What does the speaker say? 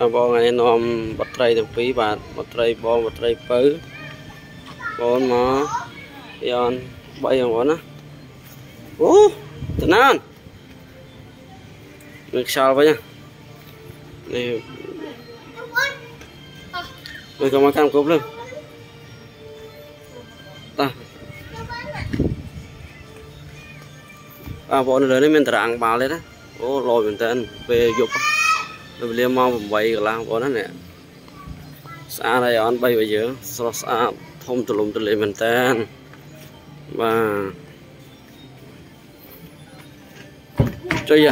បងថ្ងៃនេះនាំបត្រីទាំងពីរបាទបត្រីបងបត្រីពៅបងមកយ៉ាន3បងប្អូនណាអូតណាននឹងខ្យល់វិញណានេះមើលក៏មកកាន់គប់លើតាបងប្អូនលើនេះមានតារាងបាល់ទេណាអូលយមែនតើពេលយប់ពេល វេលាម៉ោង8កន្លះបងប្អូនណានេះស្អាតហើយអន3បើយើងស្រស់ស្អាតធំទលំទលាយមែនតើបាទចុយ